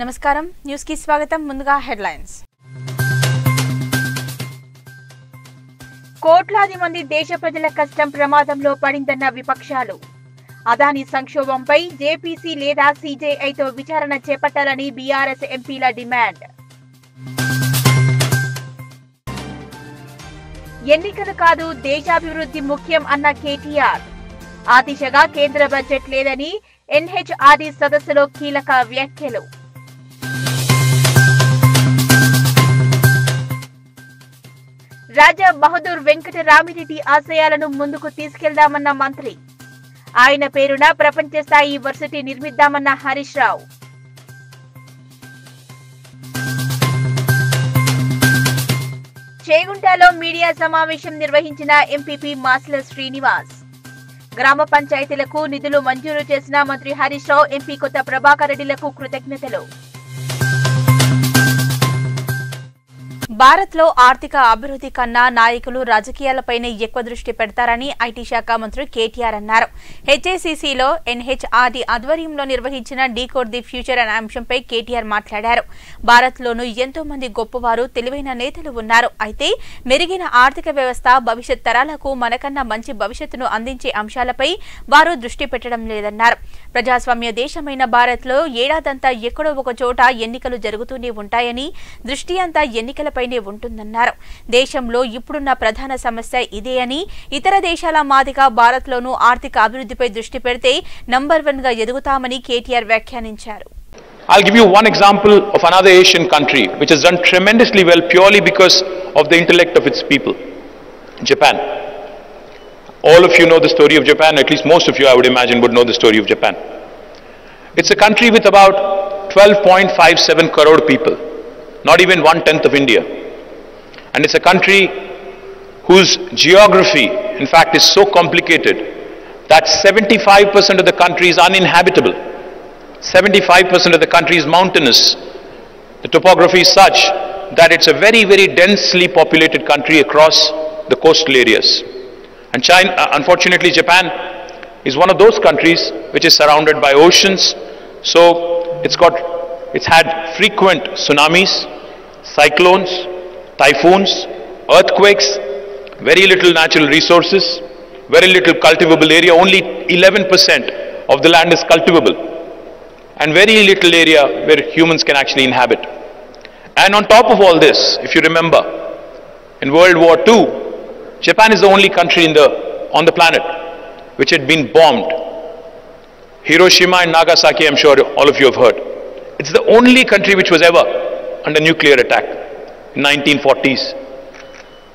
నమస్కారం. న్యూస్కి స్వాగతం. ముందుగా హెడ్లైన్స్. కోట్లాది మంది దేశ ప్రజల కష్టం ప్రమాదంలో పడిందన్న విపక్షాలు. అదాని సంక్షోభంపై జేపీసీ లేదా సీజేఐతో విచారణ చేపట్టాలని బీఆర్ఎస్ ఎంపీల డిమాండ్. ఎన్నికలు కాదు దేశాభివృద్ధి ముఖ్యం అన్న కేటీఆర్. ఆ దిశగా కేంద్ర బడ్జెట్ లేదని ఎన్హెచ్ఆర్డీ సదస్సులో కీలక వ్యాఖ్యలు. రాజా బహదూర్ వెంకట రామిరెడ్డి ఆశయాలను ముందుకు తీసుకెళ్దామన్న మంత్రి. ఆయన పేరున ప్రపంచ స్థాయి వర్సిటీ నిర్మిద్దామన్న హరీష్ రావు. చేగుంటలో మీడియా సమావేశం నిర్వహించిన ఎంపీపీ మాస్ల శ్రీనివాస్. గ్రామ పంచాయతీలకు నిధులు మంజూరు చేసిన మంత్రి హరీష్ రావు ఎంపీ కొత్త ప్రభాకర్ రెడ్డిలకు కృతజ్ఞతలు. భారత్లో ఆర్థిక అభివృద్ధి కన్నా నాయకులు రాజకీయాలపైనే ఎక్కువ దృష్టి పెడతారని ఐటీ శాఖ మంత్రి కేటీఆర్ అన్నారు. హెచ్ఏసీసీలో ఎన్హెచ్ఆర్డి ఆధ్వర్యంలో నిర్వహించిన డీకోడ్ ది ఫ్యూచర్ అనే అంశంపై కేటీఆర్ మాట్లాడారు. భారత్లోనూ ఎంతో మంది గొప్పవారు తెలివైన నేతలు ఉన్నారు. అయితే మెరుగైన ఆర్థిక వ్యవస్థ భవిష్యత్ తరాలకు మనకన్నా మంచి భవిష్యత్తును అందించే అంశాలపై వారు దృష్టి పెట్టడం లేదన్నారు. ప్రజాస్వామ్య దేశమైన భారత్లో ఏడాదంతా ఎక్కడో ఒక చోట ఎన్నికలు జరుగుతూనే ఉంటాయని దృష్టి అంతా ఎన్నికల ఎన్నికలపైనే ఉంటుందన్నారు దేశంలో ఇప్పుడున్న ప్రధాన సమస్య ఇదే అని ఇతర దేశాల మాదిగా భారత్లోనూ ఆర్థిక అభివృద్ధిపై దృష్టి పెడితే నంబర్ వన్గా ఎదుగుతామని కేటీఆర్ వ్యాఖ్యానించారు I'll give you one example of another Asian country which has done tremendously well purely because of the intellect of its people Japan. All of you know the story of Japan, at least most of you, I would imagine, would know the story of Japan. It's a country with about 12.57 crore people, not even one tenth of India. And it's a country whose geography, in fact, is so complicated that 75% of the country is uninhabitable. 75% of the country is mountainous. The topography is such that it's a very, very densely populated country across the coastal areas. And China, uh, unfortunately, Japan is one of those countries which is surrounded by oceans. So it's got, it's had frequent tsunamis, cyclones, typhoons, earthquakes, very little natural resources, very little cultivable area. Only 11% of the land is cultivable and very little area where humans can actually inhabit. And on top of all this, if you remember, in World War II, Japan is the only country in the, on the planet which had been bombed. Hiroshima and Nagasaki, I'm sure all of you have heard. It's the only country which was ever under nuclear attack in 1940s.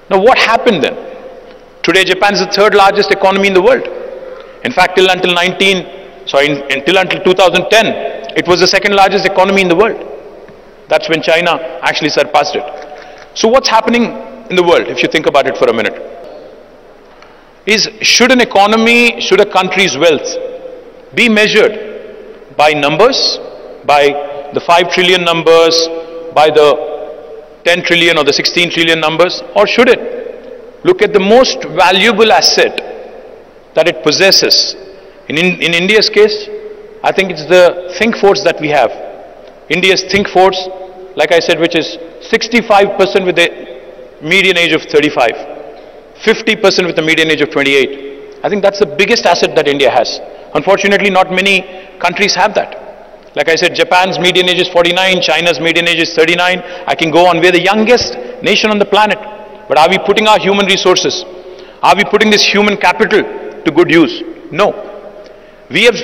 Now what happened then? Today Japan is the third largest economy in the world. In fact, till until 19, sorry, until until 2010, it was the second largest economy in the world. That's when China actually surpassed it. So what's happening in the world, if you think about it for a minute? Is should an economy, should a country's wealth be measured by numbers, by the 5 trillion numbers, by the 10 trillion or the 16 trillion numbers, or should it look at the most valuable asset that it possesses? In, in, in India's case, I think it's the think force that we have. India's think force, like I said, which is 65% with the median age of 35, 50% with the median age of 28. I think that's the biggest asset that India has. Unfortunately, not many countries have that. Like I said, Japan's median age is 49, China's median age is 39. I can go on. We're the youngest nation on the planet. But are we putting our human resources? Are we putting this human capital to good use? No. We have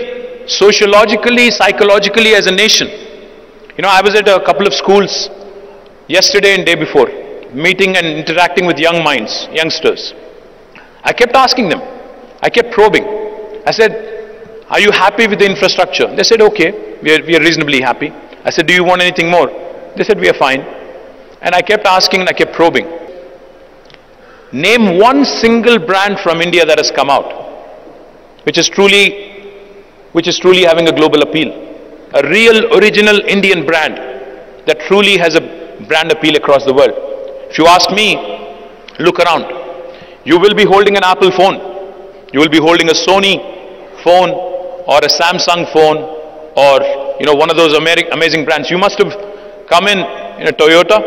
sociologically, psychologically as a nation. You know, I was at a couple of schools yesterday and day before, meeting and interacting with young minds, youngsters. I kept asking them, I kept probing. I said, Are you happy with the infrastructure? They said, Okay, we are, we are reasonably happy. I said, Do you want anything more? They said, We are fine. And I kept asking and I kept probing. Name one single brand from India that has come out, which is truly which is truly having a global appeal. A real original Indian brand that truly has a brand appeal across the world. If you ask me, look around. You will be holding an Apple phone. You will be holding a Sony phone or a Samsung phone or you know, one of those amazing brands. You must have come in in a Toyota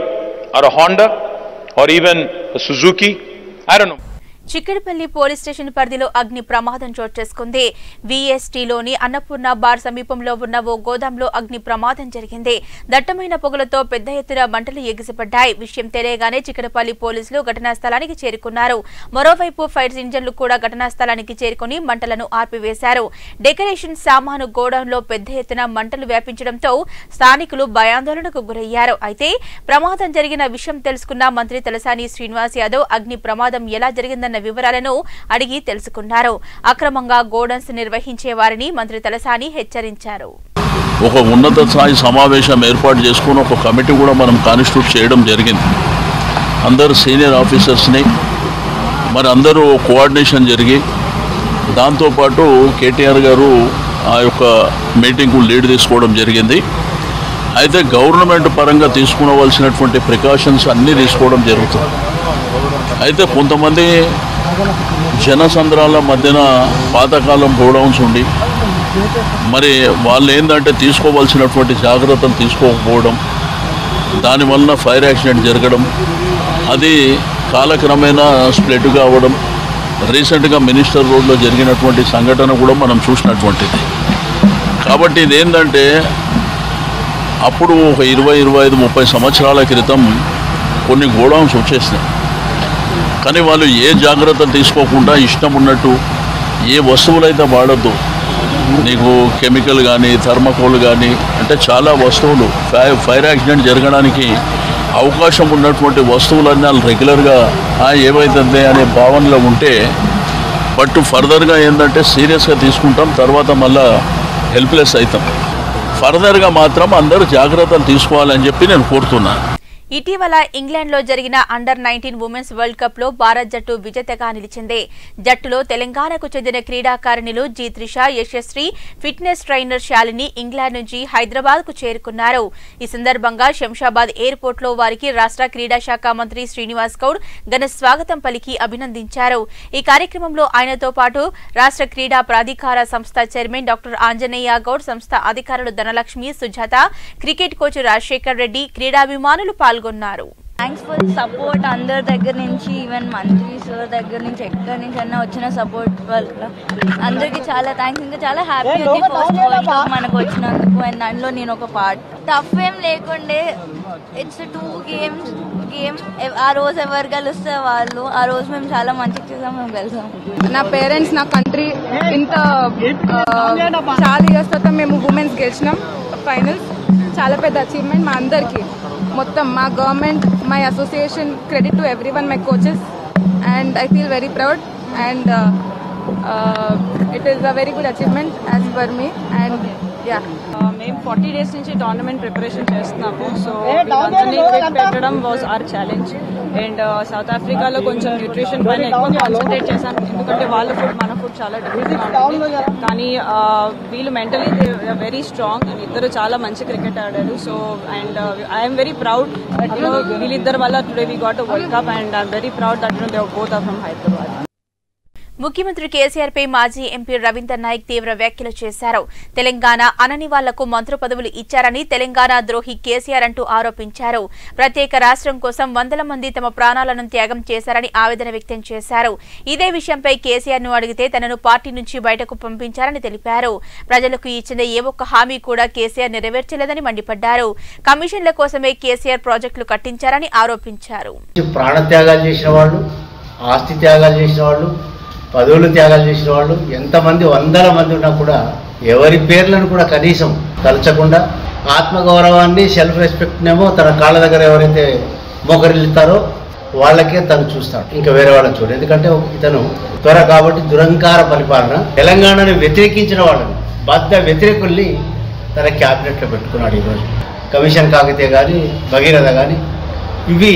or a Honda or even a Suzuki. I don't know. Chikkadpally police station పరిధిలో అగ్ని ప్రమాదం చోటు చేసుకుంది. విఎస్టీలోని Annapurna bar సమీపంలో ఉన్న ఓ గోదాంలో అగ్ని ప్రమాదం జరిగింది. దట్టమైన పొగలతో పెద్ద ఎత్తున మంటలు ఎగిసిపడ్డాయి. విషయం తెలియగానే చిక్కడపల్లి పోలీసులు ఘటనా స్థలానికి చేరుకున్నారు. మరోవైపు ఫైర్ ఇంజన్లు కూడా ఘటనా స్థలానికి చేరుకుని మంటలను ఆర్పివేశారు. డెకరేషన్ సామాను గోడౌన్లో పెద్ద ఎత్తున మంటలు వ్యాపించడంతో స్థానికులు భయాందోళనకు గురయ్యారు. అయితే ప్రమాదం జరిగిన విషయం తెలుసుకున్న మంత్రి తలసాని శ్రీనివాస్ యాదవ్ అగ్ని ప్రమాదం ఎలా జరిగిందన్న వివరాలను అడిగి తెలుసుకున్నారు. అక్రమంగా గోడౌన్స్ నిర్వహించే వారిని మంత్రి తలసాని హెచ్చరించారు. ఒక ఉన్నత స్థాయి సమావేశం ఏర్పాటు చేసుకుని ఒక కమిటీ కూడా మనం కాన్స్టిట్యూట్ చేయడం జరిగింది. అందరు సీనియర్ ఆఫీసర్స్ని మరి అందరూ కోఆర్డినేషన్ జరిగి దాంతోపాటు కేటీఆర్ గారు ఆ యొక్క మీటింగ్కు లీడ్ తీసుకోవడం జరిగింది. అయితే గవర్నమెంట్ పరంగా తీసుకోవలసినటువంటి ప్రికాషన్స్ అన్నీ తీసుకోవడం జరుగుతుంది. అయితే కొంతమంది జనసంద్రాల మధ్యన పాతకాలం గోడౌన్స్ ఉండి మరి వాళ్ళు ఏంటంటే తీసుకోవాల్సినటువంటి జాగ్రత్తలు తీసుకోకపోవడం దానివలన ఫైర్ యాక్సిడెంట్ జరగడం అది కాలక్రమేణా స్ప్లిట్ కావడం రీసెంట్గా మినిస్టర్ రోడ్లో జరిగినటువంటి సంఘటన కూడా మనం చూసినటువంటిది. కాబట్టి ఇదేంటంటే అప్పుడు ఒక ఇరవై ఇరవై ఐదు ముప్పై సంవత్సరాల క్రితం కొన్ని గోడౌన్స్ వచ్చేసినాయి. కానీ వాళ్ళు ఏ జాగ్రత్తలు తీసుకోకుండా ఇష్టం ఉన్నట్టు ఏ వస్తువులైతే వాడద్దు. నీకు కెమికల్ కానీ థర్మకోల్ కానీ అంటే చాలా వస్తువులు ఫై ఫైర్ యాక్సిడెంట్ జరగడానికి అవకాశం ఉన్నటువంటి వస్తువులన్నీ వాళ్ళు రెగ్యులర్గా "ఆ, ఏమైతుంది అనే భావనలో ఉంటే బట్ ఫర్దర్గా ఏంటంటే సీరియస్గా తీసుకుంటాం తర్వాత మళ్ళా హెల్ప్లెస్ అవుతాం ఫర్దర్గా మాత్రం అందరూ జాగ్రత్తలు తీసుకోవాలని చెప్పి నేను కోరుతున్నాను ఇటీవల ఇంగ్లాండ్లో జరిగిన అండర్ నైన్టీన్ ఉమెన్స్ వరల్డ్ కప్లో భారత్ జట్టు విజేతగా నిలిచింది. జట్టులో తెలంగాణకు చెందిన క్రీడాకారిణులు G Trisha Yashasvi fitness trainer Shalini England నుంచి హైదరాబాద్కు చేరుకున్నారు. ఈ సందర్భంగా శంషాబాద్ ఎయిర్పోర్ట్లో వారికి రాష్ట్ర క్రీడా శాఖ మంత్రి శ్రీనివాస్ గౌడ్ ఘన స్వాగతం పలికి అభినందించారు. ఈ కార్యక్రమంలో ఆయనతో పాటు రాష్ట్ర క్రీడా ప్రాధికార సంస్థ చైర్మన్ డాక్టర్ ఆంజనేయ గౌడ్ సంస్థ అధికారులు ధనలక్ష్మి సుజాత క్రికెట్ కోచ్ రాజశేఖర్ రెడ్డి క్రీడాభిమానులు పాల్గొన్నారు. థ్యాంక్స్ ఫర్ సపోర్ట్ అందరి దగ్గర నుంచి ఈవెన్ మంత్రి సార్ దగ్గర నుంచి ఎక్కడి నుంచి అన్న వచ్చిన సపోర్ట్ వల్ల అందరికీ చాలా థ్యాంక్స్ ఇంకా చాలా హ్యాపీ ఉంది ఫస్ట్ వరల్డ్ కప్ మనకు వచ్చినందుకు. అండ్ దాంట్లో నేను ఒక పార్ట్ టఫ్ ఏం లేకుండే ఇట్స్ టూ గేమ్స్ గేమ్ ఆ రోజు ఎవరు గెలిస్తే వాళ్ళు ఆ రోజు మేము చాలా మంచిగా చేసాం మేము గెలిచాం. నా పేరెంట్స్ నా కంట్రీ ఇంత చాలా ఇయర్స్ తర్వాత మేము ఉమెన్స్ గెలిచినాం ఫైనల్స్ చాలా పెద్ద అచీవ్మెంట్ మా అందరికి. మొత్తం మా government my association credit to everyone my coaches and I feel very proud and it is a very good achievement as per me and yeah మేము ఫార్టీ డేస్ నుంచి టోర్నమెంట్ ప్రిపరేషన్ చేస్తున్నాము. So పెట్టడం was our challenge and south ఆఫ్రికాలో కొంచెం nutrition పైన ఎక్కువ concentrate చేశాం ఎందుకంటే వాళ్ళ ఫుడ్ మన ఫుడ్ చాలా డిఫరెంట్గా ఉంటుంది. కానీ uh, వీళ్ళు మెంటలీ వెరీ స్ట్రాంగ్ అండ్ ఇద్దరు చాలా మంచి క్రికెట్ ఆడారు. So and I'm very proud that వీళ్ళిద్దరు వల్ల today we got world cup and I'm very proud that they both are from Hyderabad ముఖ్యమంత్రి కేసీఆర్ పై మాజీ ఎంపీ రవీందర్ నాయక్ తీవ్ర వ్యాఖ్యలు చేశారు. తెలంగాణ అనని వాళ్ళకు మంత్రి పదవులు ఇచ్చారని తెలంగాణ ద్రోహి కేసీఆర్ అంటూ ఆరోపించారు. ప్రత్యేక రాష్ట్రం కోసం వందల మంది తమ ప్రాణాలను త్యాగం చేశారని ఆవేదన వ్యక్తం చేశారు. ఇదే విషయంపై కేసీఆర్ను అడిగితే తనను పార్టీ నుంచి బయటకు పంపించారని తెలిపారు. ప్రజలకు ఇచ్చిన ఏ ఒక్క హామీ కూడా కేసీఆర్ నెరవేర్చలేదని మండిపడ్డారు. కమిషన్ల కోసమే కేసీఆర్ ప్రాజెక్టులు కట్టించారని ఆరోపించారు. ప్రాణత్యాగాలు చేసిన వాళ్ళు ఆస్తి త్యాగాలు చేసిన వాళ్ళు పదవులు త్యాగాలు చేసిన వాళ్ళు ఎంతమంది వందల మంది ఉన్నా కూడా ఎవరి పేర్లను కూడా కనీసం తలచకుండా ఆత్మగౌరవాన్ని సెల్ఫ్ రెస్పెక్ట్నేమో తన కాళ్ళ దగ్గర ఎవరైతే మోకరిల్లుతారో వాళ్ళకే తను చూస్తాడు. ఇంకా వేరే వాళ్ళని చూడు ఎందుకంటే ఇతను త్వర కాబట్టి దురంకార పరిపాలన తెలంగాణను వ్యతిరేకించిన వాళ్ళని బద్ద వ్యతిరేకుల్ని తన క్యాబినెట్లో పెట్టుకున్నాడు ఈరోజు. కమిషన్ కాకతే కానీ భగీరథ కానీ ఇవి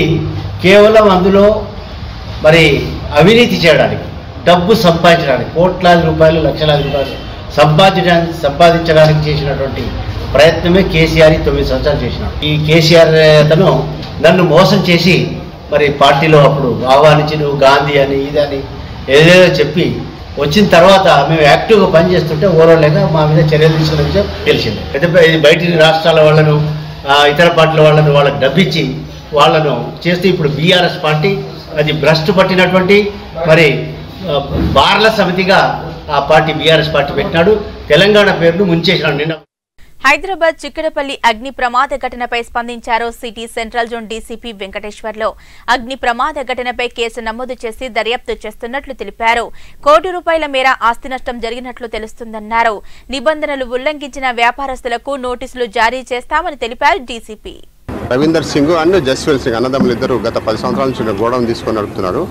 కేవలం అందులో మరి అవినీతి చేయడానికి. డబ్బు సంపాదించడానికి కోట్లాది రూపాయలు లక్షలాది రూపాయలు సంపాదించడానికి సంపాదించడానికి చేసినటువంటి ప్రయత్నమే కేసీఆర్ తొమ్మిది సంవత్సరాలు చేసినాడు ఈ కేసీఆర్ అతను నన్ను మోసం చేసి మరి పార్టీలో అప్పుడు ఆహ్వానించి నువ్వు గాంధీ అని ఇదని ఏదేదో చెప్పి వచ్చిన తర్వాత మేము యాక్టివ్గా పనిచేస్తుంటే ఓరలేక మా మీద చర్యలు తీసుకున్న విషయం తెలిసింది. పెద్ద బయట రాష్ట్రాల వాళ్ళను ఇతర పార్టీల వాళ్ళను వాళ్ళకి డబ్బిచ్చి వాళ్ళను చేస్తే ఇప్పుడు బీఆర్ఎస్ పార్టీ అది భ్రష్టు పట్టినటువంటి మరి బార్ల సమితిగా ఆ పార్టీ బీఆర్ఎస్ పార్టీ పెట్టినాడు. తెలంగాణ పేరును ముంచేసినాడు నిన్న. హైదరాబాద్ చిక్కడపల్లి అగ్ని ప్రమాద ఘటనపై స్పందించారు city central zone DCP Venkateswarlu. అగ్ని ప్రమాద ఘటనపై కేసు నమోదు చేసి దర్యాప్తు చేస్తున్నట్లు తెలిపారు. కోటి రూపాయల మేర ఆస్తి నష్టం జరిగినట్లు తెలుస్తుందన్నారు. నిబంధనలు ఉల్లంఘించిన వ్యాపారస్తులకు నోటీసులు జారీ చేస్తామని తెలిపారు డీసీపీ. రవీందర్ సింగ్ అండ్ జస్వీల్ సింగ్ అన్నదమ్ములు ఇద్దరు గత పది సంవత్సరాల నుంచి గోడౌన్ తీసుకొని నడుపుతున్నారు.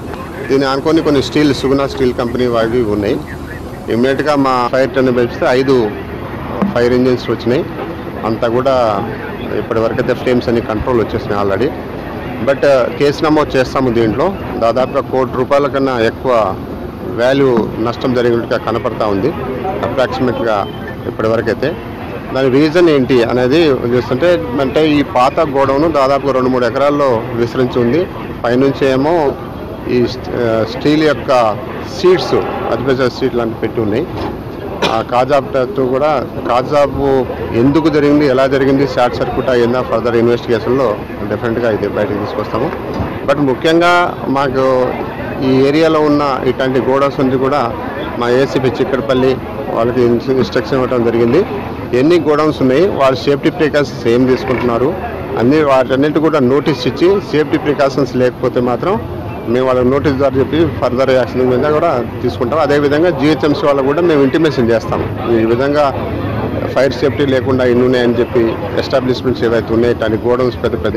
దీన్ని అనుకొని కొన్ని స్టీల్ సుగుణ స్టీల్ కంపెనీ వాడివి ఉన్నాయి. ఇమ్మీడియట్గా మా ఫైర్ టెన్ పెంచితే ఐదు ఫైర్ ఇంజిన్స్ వచ్చినాయి. అంతా కూడా ఇప్పటివరకు అయితే ఫ్లేమ్స్ అన్ని కంట్రోల్ వచ్చేసినాయి ఆల్రెడీ. బట్ uh, కేసు నమోదు చేస్తాము దీంట్లో. దాదాపుగా కోటి రూపాయల కన్నా ఎక్కువ వాల్యూ నష్టం జరిగినట్టుగా కనపడతా ఉంది. అప్రాక్సిమేట్గా ఇప్పటివరకైతే దాని రీజన్ ఏంటి అనేది చూస్తుంటే అంటే ఈ పాత గోడౌను దాదాపు రెండు మూడు ఎకరాల్లో విస్తరించి ఉంది. పైనుంచి ఏమో ఈ స్టీల్ యొక్క సీట్స్ అతిపెద్ద సీట్ లాంటివి పెట్టి ఉన్నాయి. ఆ కాజాబ్తో కూడా కాజాబు ఎందుకు జరిగింది ఎలా జరిగింది షార్ట్ సర్క్యూట్ అయ్యిందా ఫర్దర్ ఇన్వెస్టిగేషన్లో డెఫినెట్గా ఇది బయటకు తీసుకొస్తాము. బట్ ముఖ్యంగా మాకు ఈ ఏరియాలో ఉన్న ఇట్లాంటి గోడౌన్స్ నుంచి కూడా మా ఏసీపీ చిక్కడపల్లి వాళ్ళకి ఇన్స్- ఇన్స్ట్రక్షన్ ఇవ్వడం జరిగింది. ఎన్ని గోడౌన్స్ ఉన్నాయి వారు సేఫ్టీ ప్రికాషన్స్ ఏం తీసుకుంటున్నారు అన్ని వాటన్నిటి కూడా నోటీస్ ఇచ్చి సేఫ్టీ ప్రికాషన్స్ లేకపోతే మాత్రం మేము వాళ్ళకి నోటీస్ ద్వారా చెప్పి ఫర్దర్ యాక్షన్ మీద కూడా తీసుకుంటాం. అదేవిధంగా జిహెచ్ఎంసీ వాళ్ళకు కూడా మేము ఇంటిమేషన్ చేస్తాం. ఈ విధంగా ఫైర్ సేఫ్టీ లేకుండా ఇన్ని ఉన్నాయని చెప్పి ఎస్టాబ్లిష్మెంట్స్ ఏవైతే ఉన్నాయి దాని గోడౌన్స్ పెద్ద పెద్ద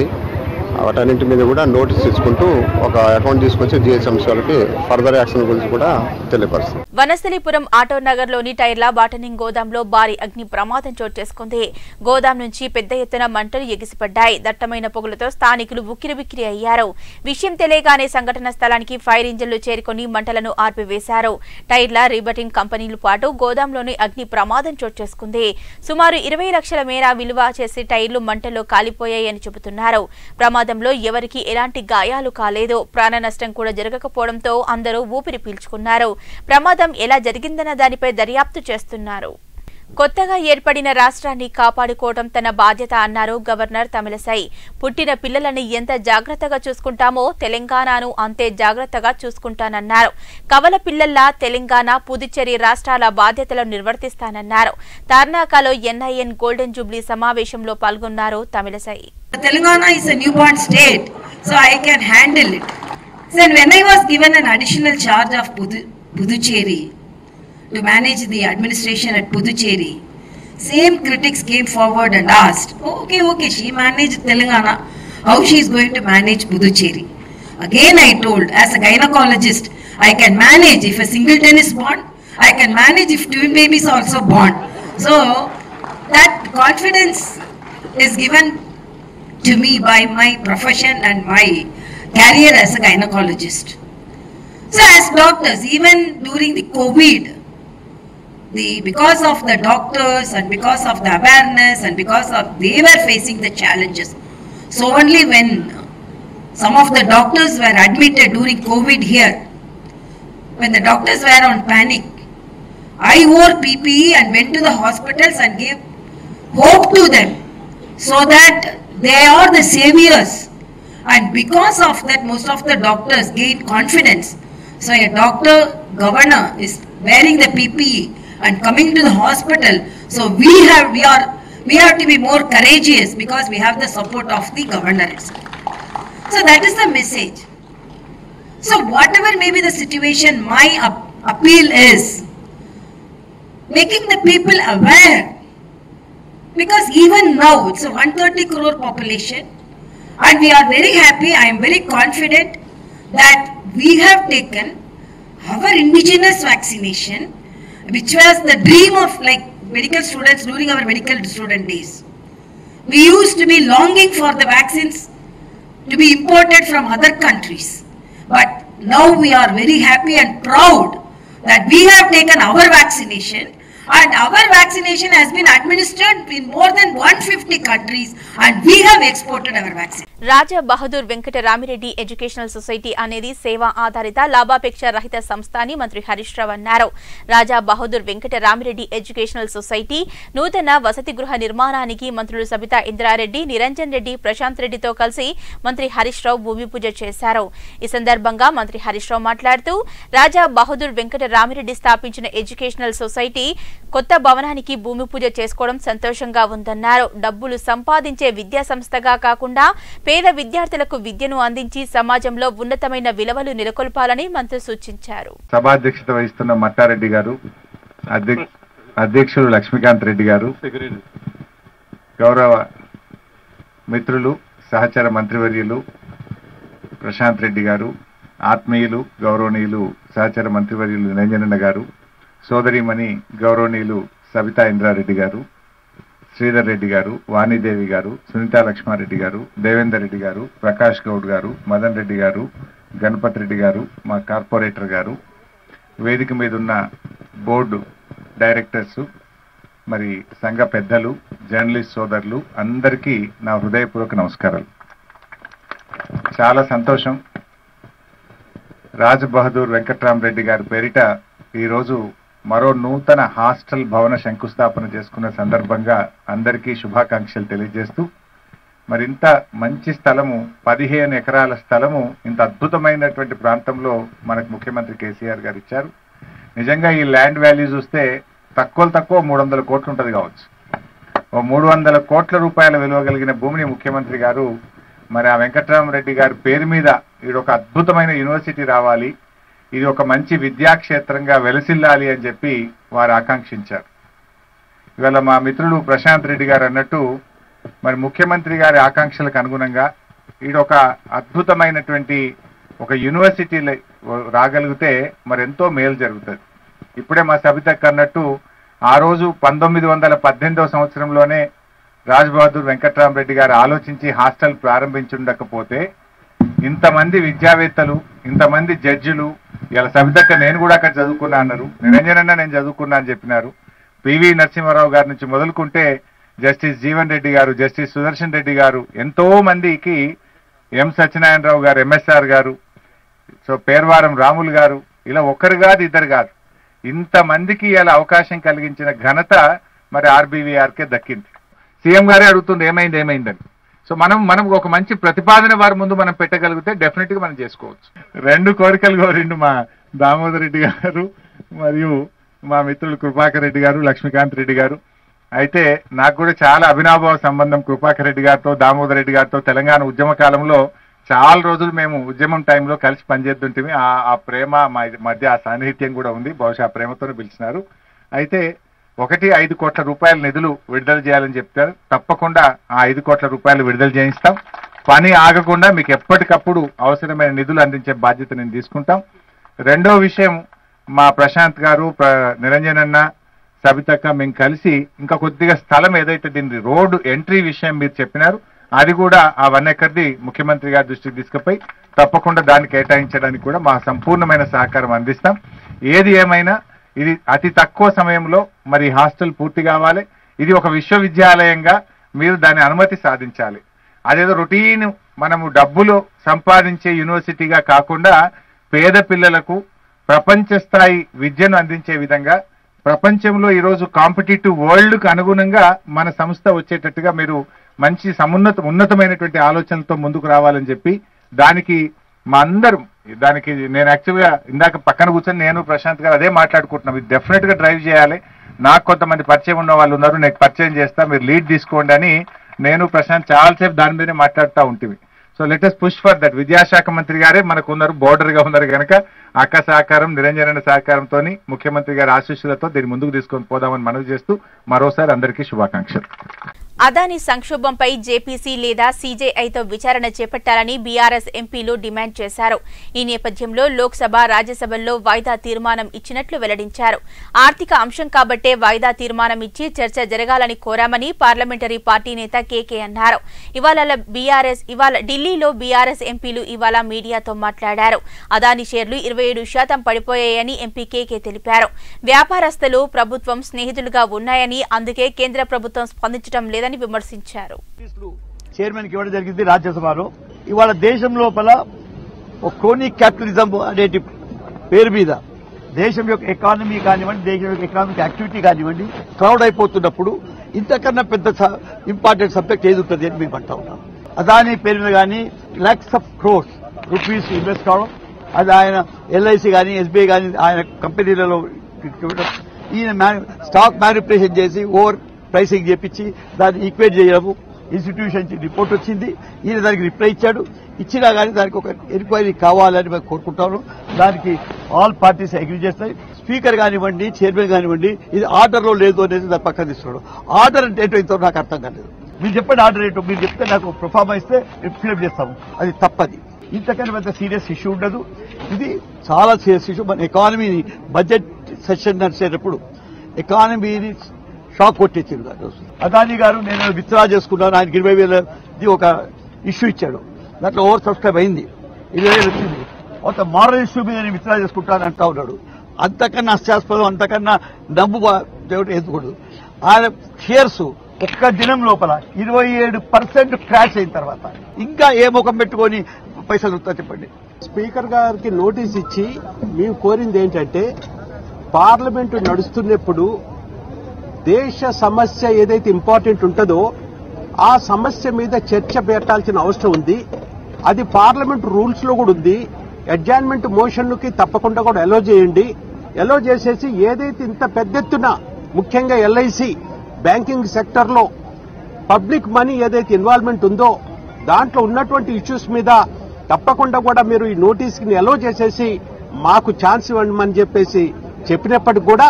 వాటన్నింటి మీద కూడా నోటీస్ ఇచ్చుకుంటూ ఒక అకౌంట్ తీసుకొచ్చి జిహెచ్ఎంసీ వాళ్ళకి ఫర్దర్ యాక్షన్ గురించి కూడా తెలియపరుస్తుంది. వనస్థలిపురం ఆటో నగర్లోని టైర్ల బాటనింగ్ గోదాంలో భారీ అగ్ని ప్రమాదం చోటు చేసుకుంది. గోదాం నుంచి పెద్ద ఎత్తున మంటలు ఎగిసిపడ్డాయి. దట్టమైన పొగలతో స్థానికులు ఉక్కిరిబిక్కిరి అయ్యారు. విషయం తెలియగానే సంఘటన స్థలానికి ఫైర్ ఇంజన్లు చేరుకుని మంటలను ఆర్పివేశారు. టైర్ల రీబటింగ్ కంపెనీలు పాటు గోదాంలోని అగ్ని ప్రమాదం చోటు చేసుకుంది. సుమారు ఇరవై లక్షల మేర విలువ చేసి టైర్లు మంటల్లో కాలిపోయాయని చెబుతున్నారు. ప్రమాదంలో ఎవరికీ ఎలాంటి గాయాలు కాలేదు ప్రాణ నష్టం కూడా జరగకపోవడంతో అందరూ ఊపిరి పీల్చుకున్నారు. ప్రమాదం ఎలా జరిగిందన్న దానిపై దర్యాప్తు చేస్తున్నారు. కొత్తగా ఏర్పడిన రాష్ట్రాన్ని కాపాడుకోవడం తన బాధ్యత అన్నారు గవర్నర్ తమిళసై. పుట్టిన పిల్లలని ఎంత జాగ్రత్తగా చూసుకుంటామో తెలంగాణను అంతే జాగ్రత్తగా చూసుకుంటానన్నారు. కవల పిల్లల్లా తెలంగాణ పుదుచ్చేరి రాష్ట్రాల బాధ్యతలు నిర్వర్తిస్తానన్నారు. తార్నాకాలో ఎన్ఐఎన్ గోల్డెన్ జూబ్లీ సమావేశంలో పాల్గొన్నారు Tamilisai. Telangana is a newborn state, so I can handle to manage the administration at Puducherry, same critics came forward and asked, okay, okay, she managed Telangana, how she is going to manage Puducherry? Again I told, as a gynecologist, I can manage if a singleton is born, I can manage if twin babies are also born. So that confidence is given to me by my profession and my career as a gynecologist. So as doctors, even during the COVID, the because of the doctors and because of the awareness and because of they were facing the challenges. So only when some of the doctors were admitted during COVID here, when the doctors were on panic, I wore PPE and went to the hospitals and gave hope to them so that they are the saviors. And because of that, most of the doctors gain confidence. So a doctor, governor is wearing the PPE and coming to the hospital. So we have, we are, we have to be more courageous because we have the support of the governor itself. So that is the message. So whatever may be the situation, my ap- appeal is making the people aware because even now it's a 130 crore population and we are very happy i am very confident that we have taken our indigenous vaccination which was the dream of like medical students during our medical student days. We used to be longing for the vaccines to be imported from other countries. But now we are very happy and proud that we have taken our vaccination. And our vaccination has been administered in more than 150 countries and we have exported our vaccine. Raja Bahadur Venkata Ramireddy educational society అనేది సేవా ఆధారిత లాభాపేక్ష రహిత సంస్థ అని మంత్రి హరీష్ రావు అన్నారు. Raja Bahadur Venkata Ramireddy educational society నూతన వసతి గృహ నిర్మాణానికి మంత్రులు సబితా ఇంద్రారెడ్డి నిరంజన్ రెడ్డి ప్రశాంత్ రెడ్డితో కలిసి మంత్రి హరీష్ రావు భూమి పూజ చేశారు. ఈ సందర్భంగా మంత్రి హరీష్ రావు మాట్లాడుతూ రాజా బహదూర్ వెంకట రామిరెడ్డి స్థాపించిన ఎడ్యుకేషనల్ సొసైటీ కొత్త భవనానికి భూమి పూజ చేసుకోవడం సంతోషంగా ఉందన్నారు. డబ్బులు సంపాదించే విద్యా సంస్థగా కాకుండా పేద విద్యార్థులకు విద్యను అందించి సమాజంలో ఉన్నతమైన విలువలు నెలకొల్పాలని మంత్రి సూచించారు. సభాధ్యక్షత వహిస్తున్న మట్టారెడ్డి గారు అధ్యక్షులు లక్ష్మీకాంత్ రెడ్డి గారు గౌరవ మిత్రులు సహచర మంత్రివర్యులు ప్రశాంత్ రెడ్డి గారు ఆత్మీయులు గౌరవనీయులు సహచర మంత్రివర్యులు నిరంజనన్న గారు సోదరిమణి గౌరవనీయులు సబితా ఇంద్రారెడ్డి గారు శ్రీధర్ రెడ్డి గారు వాణిదేవి గారు సునీతా లక్ష్మారెడ్డి గారు దేవేందర్ రెడ్డి గారు ప్రకాష్ గౌడ్ గారు మదన్ రెడ్డి గారు గణపతి రెడ్డి గారు మా కార్పొరేటర్ గారు. వేదిక మీద ఉన్న బోర్డు డైరెక్టర్స్ మరి సంఘ పెద్దలు జర్నలిస్ట్ సోదరులు అందరికీ నా హృదయపూర్వక నమస్కారాలు. చాలా సంతోషం. రాజ్ బహదూర్ వెంకట్రామరెడ్డి గారి పేరిట ఈరోజు మరో నూతన హాస్టల్ భవన శంకుస్థాపన చేసుకున్న సందర్భంగా అందరికీ శుభాకాంక్షలు తెలియజేస్తూ మరి ఇంత మంచి స్థలము పదిహేను ఎకరాల స్థలము ఇంత అద్భుతమైనటువంటి ప్రాంతంలో మనకు ముఖ్యమంత్రి కేసీఆర్ గారు ఇచ్చారు. నిజంగా ఈ ల్యాండ్ వాల్యూ చూస్తే తక్కువ తక్కువ మూడు వందల కోట్లు ఉంటుంది కావచ్చు. ఓ మూడు వందల కోట్ల రూపాయల విలువ కలిగిన భూమిని ముఖ్యమంత్రి గారు మరి ఆ వెంకటరామరెడ్డి గారి పేరు మీద ఇది ఒక అద్భుతమైన యూనివర్సిటీ రావాలి ఇది ఒక మంచి విద్యాక్షేత్రంగా వెలసిల్లాలి అని చెప్పి వారు ఆకాంక్షించారు. ఇవాళ మా మిత్రులు ప్రశాంత్ రెడ్డి గారు అన్నట్టు మరి ముఖ్యమంత్రి గారి ఆకాంక్షలకు అనుగుణంగా ఇది ఒక అద్భుతమైనటువంటి ఒక యూనివర్సిటీ రాగలిగితే మరి ఎంతో మేలు జరుగుతుంది. ఇప్పుడే మా సబితక్ అన్నట్టు ఆ రోజు పంతొమ్మిది వందల పద్దెనిమిదవ సంవత్సరంలోనే రాజ్ బహదూర్ వెంకట్రామరెడ్డి గారు ఆలోచించి హాస్టల్ ప్రారంభించుండకపోతే ఇంతమంది విద్యావేత్తలు ఇంతమంది జడ్జిలు ఇలా సవితక్క నేను కూడా అక్కడ చదువుకున్నా అన్నారు. నిరంజనన్న నేను చదువుకున్నా అని చెప్పినారు. పివి నరసింహారావు గారి నుంచి మొదలుకుంటే జస్టిస్ జీవన్ రెడ్డి గారు జస్టిస్ సుదర్శన్ రెడ్డి గారు ఎంతో మందికి ఎం సత్యనారాయణరావు గారు ఎంఎస్ఆర్ గారు సో పేర్వారం రాములు గారు ఇలా ఒకరు కాదు ఇద్దరు కాదు. ఇంతమందికి ఇలా అవకాశం కలిగించిన ఘనత మరి ఆర్బీవీఆర్కే దక్కింది. సీఎం గారే అడుగుతుంది ఏమైంది ఏమైందని? సో మనం మనం ఒక మంచి ప్రతిపాదన వారి ముందు మనం పెట్టగలిగితే డెఫినెట్గా మనం చేసుకోవచ్చు. రెండు కోరికలు కోరిండు మా దామోదర్ రెడ్డి గారు మరియు మా మిత్రులు కృపాకర్ రెడ్డి గారు లక్ష్మీకాంత్ రెడ్డి గారు. అయితే నాకు కూడా చాలా అభినాభావ సంబంధం కృపాకర్ రెడ్డి గారితో దామోదర్ రెడ్డి గారితో. తెలంగాణ ఉద్యమ కాలంలో చాలా రోజులు మేము ఉద్యమం టైంలో కలిసి పనిచేస్తుంటే ఆ ప్రేమ మా మధ్య ఆ సాన్నిహిత్యం కూడా ఉంది. బహుశా ఆ ప్రేమతోనే పిలిచినారు. అయితే ఒకటి ఐదు కోట్ల రూపాయల నిధులు విడుదల చేయాలని చెప్తారు. తప్పకుండా ఆ ఐదు కోట్ల రూపాయలు విడుదల చేయిస్తాం. పని ఆగకుండా మీకు ఎప్పటికప్పుడు అవసరమైన నిధులు అందించే బాధ్యత నేను తీసుకుంటాం. రెండో విషయం మా ప్రశాంత్ గారు నిరంజన్ అన్న సబితక్క మేము కలిసి ఇంకా కొద్దిగా స్థలం ఏదైతే దీని రోడ్డు ఎంట్రీ విషయం మీరు చెప్పినారు అది కూడా ఆ వన్ ఎకర్ది ముఖ్యమంత్రి గారి దృష్టికి తీసుకుపోయి తప్పకుండా దాన్ని కేటాయించడానికి కూడా మా సంపూర్ణమైన సహకారం అందిస్తాం. ఏది ఏమైనా ఇది అతి తక్కువ సమయంలో మరి హాస్టల్ పూర్తి కావాలి. ఇది ఒక విశ్వవిద్యాలయంగా మీరు దాని అనుమతి సాధించాలి. అదేదో రొటీన్ మనము డబ్బులు సంపాదించే యూనివర్సిటీగా కాకుండా పేద పిల్లలకు ప్రపంచ స్థాయి విద్యను అందించే విధంగా ప్రపంచంలో ఈరోజు కాంపిటేటివ్ వరల్డ్కు అనుగుణంగా మన సంస్థ వచ్చేటట్టుగా మీరు మంచి సమున్నత ఉన్నతమైనటువంటి ఆలోచనలతో ముందుకు రావాలని చెప్పి దానికి మా అందరం దానికి నేను యాక్చువల్గా ఇందాక పక్కన కూర్చొని నేను ప్రశాంత్ గారు అదే మాట్లాడుకుంటున్నాం. ఇది డెఫినెట్గా డ్రైవ్ చేయాలి. నాకు కొంతమంది పరిచయం ఉన్న వాళ్ళు ఉన్నారు నేను పరిచయం చేస్తా మీరు లీడ్ తీసుకోండి అని నేను ప్రశాంత్ చాలాసేపు దాని మీదనే మాట్లాడుతూ ఉంటుంది so latest push for that విద్యాశాఖ మంత్రి గారే మనకు ఉన్నారు బోర్డర్గా ఉన్నారు కనుక అక్క సహకారం నిరంజన సహకారంతో ముఖ్యమంత్రి గారి ఆశీస్సులతో దీన్ని ముందుకు తీసుకొని పోదామని మనవి చేస్తూ మరోసారి అందరికీ శుభాకాంక్షలు. అదాని సంక్షోభంపై జేపీసీ లేదా సీజేఐతో విచారణ చేపట్టాలని బీఆర్ఎస్ ఎంపీలు డిమాండ్ చేశారు. ఈ నేపథ్యంలో లోక్సభ రాజ్యసభల్లో వాయిదా తీర్మానం ఇచ్చినట్లు వెల్లడించారు. ఆర్థిక అంశం కాబట్టే వాయిదా తీర్మానం ఇచ్చి చర్చ జరగాలని కోరామని పార్లమెంటరీ పార్టీ నేత కేకే అన్నారు. ఇవాళ బీఆర్ఎస్ ఇవాళ ఢిల్లీలో బీఆర్ఎస్ ఎంపీలు ఇవాళ మీడియాతో మాట్లాడారు. అదాని షేర్లు ఇరవై ఏడు శాతం పడిపోయాయని ఎంపీ కేకే తెలిపారు. వ్యాపారస్తులు ప్రభుత్వం స్నేహితులుగా ఉన్నాయని అందుకే కేంద్ర ప్రభుత్వం స్పందించడం లేదని విమర్శించారు. చైర్మన్ ఇవ్వడం జరిగింది రాజ్యసభలో. ఇవాళ దేశం లోపల ఒక క్రోనిక్ క్యాపిటలిజం అనేటి పేరు మీద దేశం యొక్క ఎకానమీ కానివ్వండి దేశం యొక్క ఎకనామిక్ యాక్టివిటీ కానివ్వండి క్రౌడ్ అయిపోతున్నప్పుడు ఇంతకన్నా పెద్ద ఇంపార్టెంట్ సబ్జెక్ట్ ఏది ఉంటుంది అని మేము అంటా ఉన్నాం. అదాని పేరు మీద కానీ lakhs of crores rupees invest కావడం అది ఆయన ఎల్ఐసి కానీ ఎస్బీఐ కానీ ఆయన కంపెనీలలో ఈయన స్టాక్ మ్యానిపులేషన్ చేసి ఓవర్ ప్రైసింగ్ చేపించి దాన్ని ఈక్వేట్ చేయడము. ఇన్స్టిట్యూషన్ నుంచి రిపోర్ట్ వచ్చింది. ఈయన దానికి రిప్లై ఇచ్చాడు. ఇచ్చినా కానీ దానికి ఒక ఎంక్వైరీ కావాలని మేము కోరుకుంటాను దానికి ఆల్ పార్టీస్ అగ్రీ చేస్తాయి. స్పీకర్ కానివ్వండి చైర్మన్ కానివ్వండి ఇది ఆర్డర్లో లేదు అనేది దాని పక్కన తీసుకున్నాడు. ఆర్డర్ అంటే ఏంటో ఇంతవరకు నాకు అర్థం కాలేదు. మీరు చెప్పండి ఆర్డర్ ఏంటో మీరు చెప్తే నాకు ప్రొఫార్మా ఇస్తే ఫిలప్ చేస్తాము. అది తప్పది. ఇంతకన్నా పెద్ద సీరియస్ ఇష్యూ ఉండదు. ఇది చాలా సీరియస్ ఇష్యూ మన ఎకానమీని బడ్జెట్ సెషన్ నడిచేటప్పుడు ఎకానమీని షాక్ కొట్టేచ్చింది కాదు అదాని గారు నేను విత్డ్రా చేసుకున్నాను ఆయనకి ఇరవై వేలది ఒక ఇష్యూ ఇచ్చాడు. దాంట్లో ఓవర్ సబ్స్క్రైబ్ అయింది. ఇరవై వేలు వచ్చింది. ఒక మారల్ ఇష్యూ మీద నేను విత్డ్రా చేసుకుంటాను అంటా ఉన్నాడు. అంతకన్నా అస్యాస్పదం అంతకన్నా డబ్బు దేవుడు ఎదుకూడదు ఆయన షేర్స్ ఒక్క దినం లోపల ఇరవై ఏడు పర్సెంట్ క్రాష్ అయిన తర్వాత ఇంకా ఏ ముఖం పెట్టుకొని పైసలు వస్తా చెప్పండి. స్పీకర్ గారికి నోటీస్ ఇచ్చి మేము కోరింది ఏంటంటే పార్లమెంటు నడుస్తున్నప్పుడు దేశ సమస్య ఏదైతే ఇంపార్టెంట్ ఉంటుందో ఆ సమస్య మీద చర్చ పెట్టాల్సిన అవసరం ఉంది. అది పార్లమెంట్ రూల్స్లో కూడా ఉంది. అడ్జాయిన్మెంట్ మోషన్లకి తప్పకుండా కూడా ఎలో చేయండి. ఎలో చేసేసి ఏదైతే ఇంత పెద్ద ఎత్తున ముఖ్యంగా ఎల్ఐసి బ్యాంకింగ్ సెక్టర్లో పబ్లిక్ మనీ ఏదైతే ఇన్వాల్వ్మెంట్ ఉందో దాంట్లో ఉన్నటువంటి ఇష్యూస్ మీద తప్పకుండా కూడా మీరు ఈ నోటీస్కి ఎలో చేసేసి మాకు ఛాన్స్ ఇవ్వమని చెప్పేసి చెప్పినప్పటికి కూడా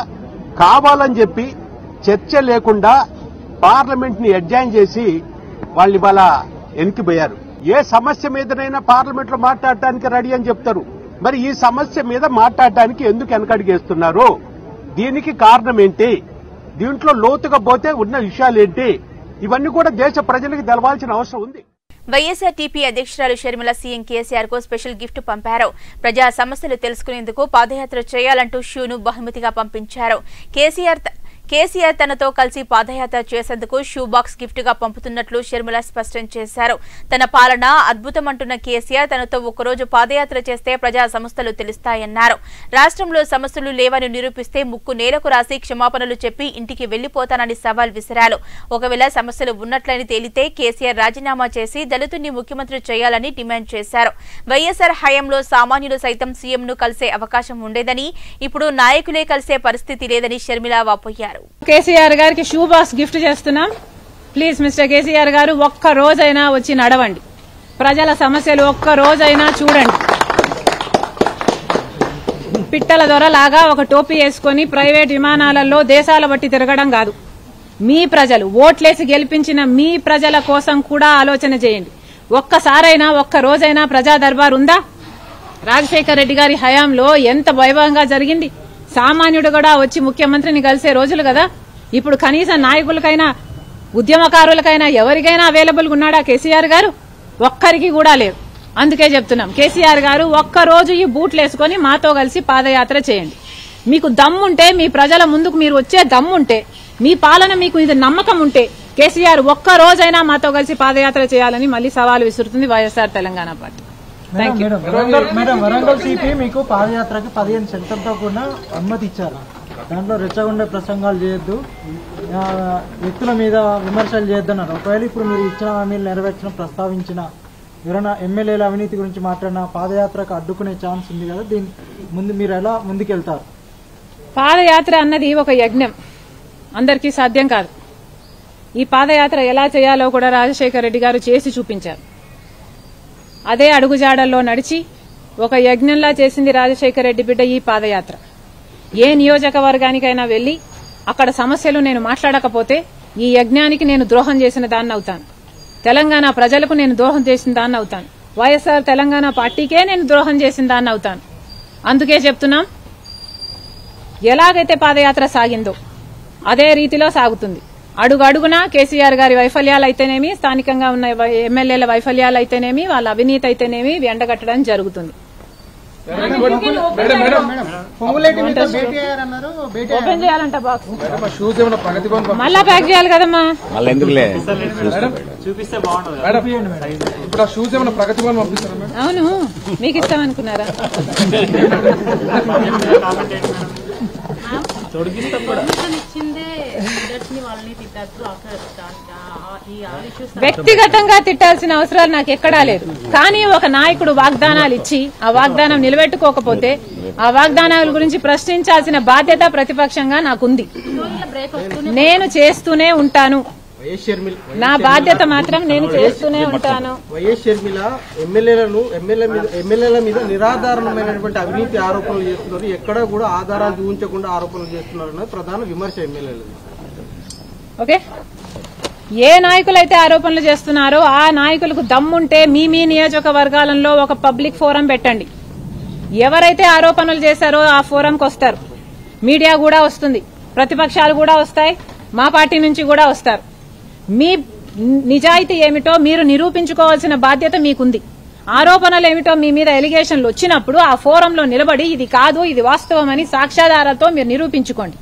కావాలని చెప్పి చర్చ లేకుండా పార్లమెంట్ని అడ్జాయిన్ చేసి వాళ్ళు ఇవాళ వెనక్కిపోయారు ఏ సమస్య మీదనైనా పార్లమెంట్లో మాట్లాడటానికి రెడీ అని చెప్తారు. మరి ఈ సమస్య మీద మాట్లాడటానికి ఎందుకు వెనకడిగేస్తున్నారు? దీనికి కారణం ఏంటి? దీంట్లో లోతుగా పోతే ఉన్న విషయాలు ఏంటి? ఇవన్నీ కూడా దేశ ప్రజలకు తెలవాల్సిన అవసరం ఉంది. వైఎస్ఆర్టీపీ అధ్యక్షురాలు షర్మిల సీఎం కేసీఆర్కు స్పెషల్ గిఫ్ట్ పంపారు. ప్రజా సమస్యలు తెలుసుకునేందుకు పాదయాత్ర చేయాలంటూ షూను బహుమతిగా పంపించారు. కేసీఆర్ కేసీఆర్ తనతో కలిసి పాదయాత్ర చేసేందుకు షూ బాక్స్ గిఫ్ట్గా పంపుతున్నట్లు షర్మిల స్పష్టం చేశారు. తన పాలన అద్భుతమంటున్న కేసీఆర్ తనతో ఒకరోజు పాదయాత్ర చేస్తే ప్రజా సమస్యలు తెలుస్తాయన్నారు. రాష్ట్రంలో సమస్యలు లేవని నిరూపిస్తే ముక్కు నేలకు రాసి క్షమాపణలు చెప్పి ఇంటికి వెళ్ళిపోతానని సవాల్ విసిరారు. ఒకవేళ సమస్యలు ఉన్నట్లని తేలితే కేసీఆర్ రాజీనామా చేసి దళితుడిని ముఖ్యమంత్రి చేయాలని డిమాండ్ చేశారు. వైఎస్ఆర్ హయాంలో సామాన్యులు సైతం సీఎంను కలిసే అవకాశం ఉండేదని ఇప్పుడు నాయకులే కలిసే పరిస్థితి లేదని షర్మిల వాపోయారు. కేసీఆర్ గారికి షూ బాక్స్ గిఫ్ట్ చేస్తున్నాం. ప్లీజ్ మిస్టర్ కేసీఆర్ గారు ఒక్క రోజైనా వచ్చి నడవండి. ప్రజల సమస్యలు ఒక్క రోజైనా చూడండి. పిట్టల దొరలాగా ఒక టోపీ వేసుకొని ప్రైవేట్ విమానాలలో దేశాల బట్టి తిరగడం కాదు. మీ ప్రజలు ఓట్లేసి గెలిపించిన మీ ప్రజల కోసం కూడా ఆలోచన చేయండి. ఒక్కసారైనా ఒక్క రోజైనా ప్రజా దర్బార్ ఉందా రాజశేఖర రెడ్డి గారి హయాంలో ఎంత వైభవంగా జరిగింది? సామాన్యుడు కూడా వచ్చి ముఖ్యమంత్రిని కలిసే రోజులు కదా? ఇప్పుడు కనీసం నాయకులకైనా ఉద్యమకారులకైనా ఎవరికైనా అవైలబుల్ ఉన్నాడా కేసీఆర్ గారు? ఒక్కరికి కూడా లేరు అందుకే చెప్తున్నాం కేసీఆర్ గారు ఒక్క రోజు ఈ బూట్లు వేసుకొని మాతో కలిసి పాదయాత్ర చేయండి. మీకు దమ్ముంటే మీ ప్రజల ముందుకు మీరు వచ్చే దమ్ముంటే మీ పాలన మీకు ఇది నమ్మకం ఉంటే కేసీఆర్ ఒక్క రోజైనా మాతో కలిసి పాదయాత్ర చేయాలని మళ్ళీ సవాల్ విసురుతుంది YSR Telangana party. Madam Warangal CP మీకు పాదయాత్రకి పదిహేను సెంటర్తో కూడా అనుమతి ఇచ్చారు. దాంట్లో రెచ్చగొండే ప్రసంగాలు చేయొద్దు. వ్యక్తుల మీద విమర్శలు చేయొద్దన్నారు. ఒకవేళ ఇప్పుడు మీరు ఇచ్చిన హామీలు నెరవేర్చిన ప్రస్తావించిన ఎవరైనా ఎమ్మెల్యేల అవినీతి గురించి మాట్లాడిన పాదయాత్రకు అడ్డుకునే ఛాన్స్ ఉంది కదా దీని ముందు మీరు ఎలా ముందుకెళ్తారు? పాదయాత్ర అన్నది ఒక యజ్ఞం. అందరికీ సాధ్యం కాదు. ఈ పాదయాత్ర ఎలా చేయాలో కూడా రాజశేఖర రెడ్డి గారు చేసి చూపించారు. అదే అడుగుజాడల్లో నడిచి ఒక యజ్ఞంలా చేసింది రాజశేఖర రెడ్డి బిడ్డ ఈ పాదయాత్ర. ఏ నియోజకవర్గానికైనా వెళ్ళి అక్కడ సమస్యలు నేను మాట్లాడకపోతే ఈ యజ్ఞానికి నేను ద్రోహం చేసిన దాన్ని అవుతాను. తెలంగాణ ప్రజలకు నేను ద్రోహం చేసిన దాన్ని అవుతాను. వైఎస్ఆర్ తెలంగాణ పార్టీకే నేను ద్రోహం చేసిన దాన్ని అవుతాను. అందుకే చెప్తున్నాం ఎలాగైతే పాదయాత్ర సాగిందో అదే రీతిలో సాగుతుంది. అడుగు అడుగున కేసీఆర్ గారి వైఫల్యాలు అయితేనేమి స్థానికంగా ఉన్న ఎమ్మెల్యేల వైఫల్యాలు అయితేనేమి వాళ్ళ అవినీతి అయితేనేమి ఎండగట్టడం జరుగుతుంది. ఓపెన్ చేయాలంట బాక్స్ మళ్ళా ప్యాక్ చేయాలి కదమ్మా. అవును మీకు ఇస్తాం అనుకున్నారా వ్యక్తిగతంగా తిట్టాల్సిన అవసరాలు నాకు ఎక్కడా లేదు. కానీ ఒక నాయకుడు వాగ్దానాలు ఇచ్చి ఆ వాగ్దానం నిలబెట్టుకోకపోతే ఆ వాగ్దానాల గురించి ప్రశ్నించాల్సిన బాధ్యత ప్రతిపక్షంగా నాకుంది. నేను చేస్తూనే ఉంటాను. నా బాధ్యత మాత్రం నేను చేస్తూనే ఉంటాను. వైఎస్ షర్మిల ఎమ్మెల్యేలను ఎమ్మెల్యే మీద ఎమ్మెల్యేల మీద నిరాధారణమైనటువంటి అవినీతి ఆరోపణలు చేస్తున్నారు. ఎక్కడా కూడా ఆధారాలు చూపించకుండా ఆరోపణలు చేస్తున్నారు ప్రధాన విమర్శ ఎమ్మెల్యేలు ఓకే? ఏ నాయకులైతే ఆరోపణలు చేస్తున్నారో ఆ నాయకులకు దమ్ముంటే మీ మీ నియోజకవర్గాలలో ఒక పబ్లిక్ ఫోరం పెట్టండి. ఎవరైతే ఆరోపణలు చేశారో ఆ ఫోరంకి వస్తారు. మీడియా కూడా వస్తుంది. ప్రతిపక్షాలు కూడా వస్తాయి. మా పార్టీ నుంచి కూడా వస్తారు. మీ నిజాయితీ ఏమిటో మీరు నిరూపించుకోవాల్సిన బాధ్యత మీకుంది. ఆరోపణలు ఏమిటో మీ మీద ఎలిగేషన్లు వచ్చినప్పుడు ఆ ఫోరంలో నిలబడి ఇది కాదు ఇది వాస్తవమని సాక్ష్యాధారాలతో మీరు నిరూపించుకోండి.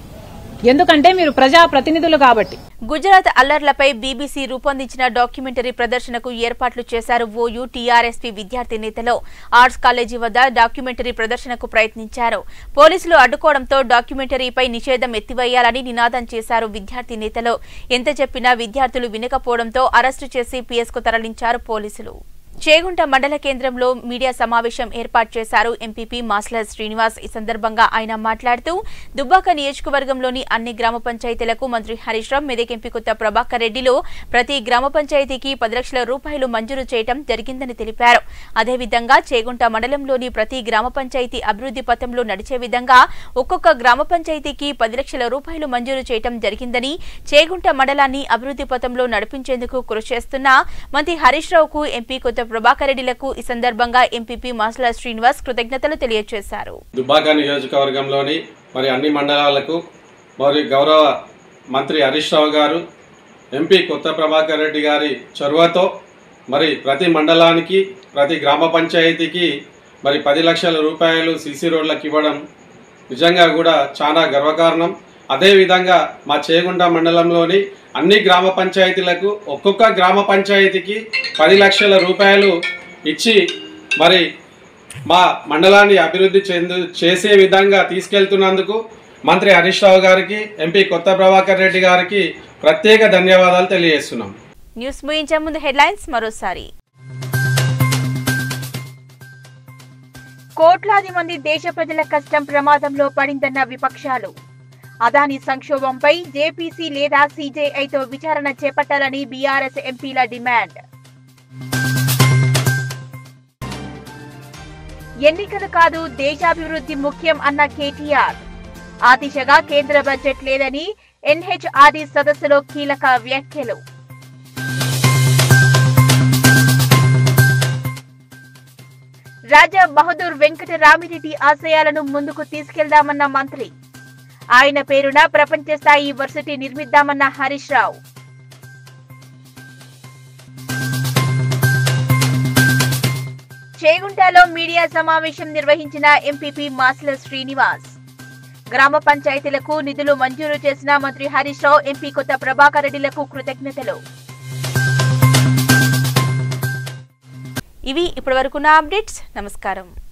ఎందుకంటే మీరు ప్రజా ప్రతినిధులు కాబట్టి. గుజరాత్ అల్లర్లపై బీబీసీ రూపొందించిన డాక్యుమెంటరీ ప్రదర్శనకు ఏర్పాట్లు చేశారు ఓయూ టీఆర్ఎస్పీ విద్యార్థి నేతలు. ఆర్ట్స్ కాలేజీ వద్ద డాక్యుమెంటరీ ప్రదర్శనకు ప్రయత్నించారు. పోలీసులు అడ్డుకోవడంతో డాక్యుమెంటరీపై నిషేధం ఎత్తివేయాలని నినాదం చేశారు విద్యార్థి నేతలు. ఎంత చెప్పినా విద్యార్థులు వినకపోవడంతో అరెస్టు చేసి పీఎస్కు తరలించారు పోలీసులు. చేగుంట మండల కేంద్రంలో మీడియా సమావేశం ఏర్పాటు చేశారు ఎంపీపీ మాస్ల శ్రీనివాస్. ఈ సందర్భంగా ఆయన మాట్లాడుతూ దుబ్బాక నియోజకవర్గంలోని అన్ని గ్రామ పంచాయతీలకు మంత్రి హరీష్ రావు మెదక్ ఎంపీ కొత్త ప్రభాకర్ రెడ్డిలో ప్రతి గ్రామ పంచాయతీకి పది లక్షల రూపాయలు మంజూరు చేయడం జరిగిందని తెలిపారు. అదేవిధంగా చేగుంట మండలంలోని ప్రతి గ్రామ పంచాయతీ అభివృద్ధి పథంలో నడిచే విధంగా ఒక్కొక్క గ్రామ పంచాయతీకి పది లక్షల రూపాయలు మంజూరు చేయడం జరిగిందని చేగుంట మండలాన్ని అభివృద్ధి పథంలో నడిపించేందుకు కృషి చేస్తున్న మంత్రి హరీష్ రావుకు ఎంపీ కొత్త ప్రభాకర్ రెడ్డిలకు ఈ సందర్భంగా ఎంపీపీ మాసుల శ్రీనివాస్ కృతజ్ఞతలు తెలియజేశారు దుబ్బాక నియోజకవర్గంలోని మరి అన్ని మండలాలకు మరి గౌరవ మంత్రి హరీష్ రావు గారు ఎంపీ కొత్త ప్రభాకర్ రెడ్డి గారి చొరవతో మరి ప్రతి మండలానికి ప్రతి గ్రామ పంచాయతీకి మరి పది లక్షల రూపాయలు సీసీ రోడ్లకు ఇవ్వడం నిజంగా కూడా చాలా గర్వకారణం. అదేవిధంగా మా చేగుంట మండలంలోని అన్ని గ్రామ పంచాయతీలకు ఒక్కొక్క గ్రామ పంచాయతీకి పది లక్షల రూపాయలు ఇచ్చి మరి మా మండలాన్ని అభివృద్ధి చెందు చేసే విధంగా తీసుకెళ్తున్నందుకు మంత్రి హరీష్ రావు గారికి ఎంపీ కొత్త ప్రభాకర్ రెడ్డి గారికి ప్రత్యేక ధన్యవాదాలు తెలియజేస్తున్నాం. న్యూస్ ముగించే ముందు హెడ్లైన్స్ మరోసారి. కోట్లాది మంది దేశ ప్రజల కష్టం ప్రమాదంలో పడిందన్న విపక్షాలు. అదాని సంక్షోభంపై జేపీసీ లేదా సీజేఐతో విచారణ చేపట్టాలని బీఆర్ఎస్ ఎంపీల డిమాండ్. ఎన్నికలు కాదు దేశాభివృద్ధి ముఖ్యం అన్న కేటీఆర్. ఆ దిశగా కేంద్ర బడ్జెట్ లేదని ఎన్హెచ్ఆర్డి సదస్సులో కీలక వ్యాఖ్యలు. రాజా బహదూర్ వెంకట రామిరెడ్డి ఆశయాలను ముందుకు తీసుకెళ్దామన్న మంత్రి. ఆయన పేరున ప్రపంచ స్థాయి వర్సిటీ నిర్మిద్దామన్న హరీష్ రావు. చేగుంటలో మీడియా సమావేశం నిర్వహించిన ఎంపీపీ మాస్ల శ్రీనివాస్. గ్రామ పంచాయతీలకు నిధులు మంజూరు చేసిన మంత్రి హరీష్ రావు ఎంపీ కొత్త ప్రభాకర్ రెడ్డిలకు కృతజ్ఞతలు. ఇవి ఇప్పటివరకున్న అప్డేట్స్. నమస్కారం.